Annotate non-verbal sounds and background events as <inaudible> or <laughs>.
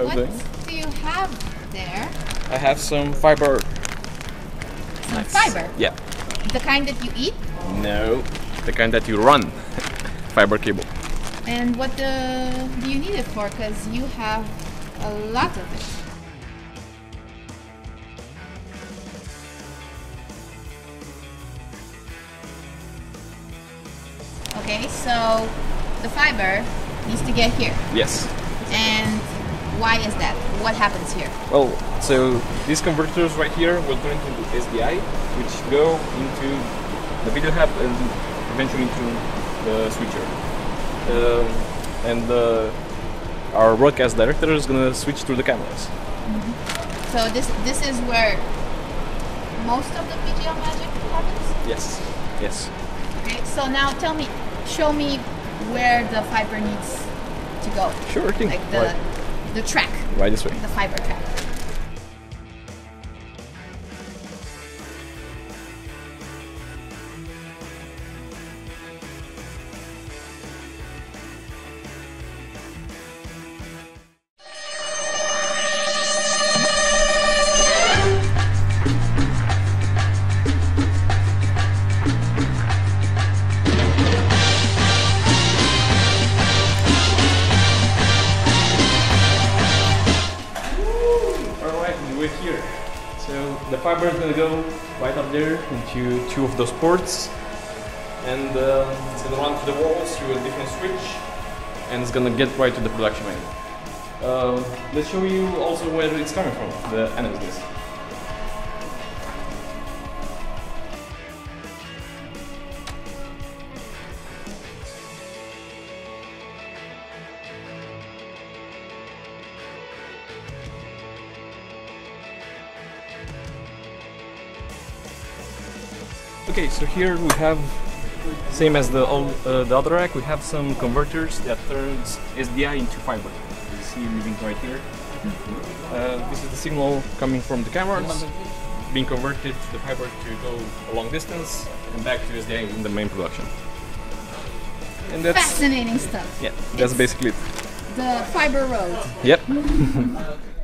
How what do you have there? I have some fiber. Some fiber. Yeah. The kind that you eat? No. The kind that you run. <laughs> fiber cable. And what the, do you need it for? Because you have a lot of it. Okay, so the fiber needs to get here. Yes. Why is that? What happens here? Well, so these converters right here will turn into SDI, which go into the video hub and eventually into the switcher. Um, and uh, our broadcast director is gonna switch through the cameras. So this this is where most of the PGL magic happens. Yes. Yes. Okay, so now tell me, show me where the fiber needs to go. Sure thing. Like the Right, the track, right this way. the fiber track. We're here. So the fiber is gonna go right up there into two of those ports, and uh, it's gonna run to the walls through a different switch, and it's gonna get right to the production menu. Uh, let's show you also where it's coming from, the NX Okay, so here we have, same as the old, uh, the other rack, we have some converters that turns SDI into fiber. You see moving right here. Uh, this is the signal coming from the cameras, being converted to the fiber to go a long distance and back to SDI in the main production. And that's Fascinating stuff. yeah, that's It's- basically it. The fiber road. Yep. <laughs>